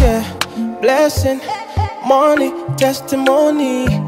yeah. Blessing, money, testimony.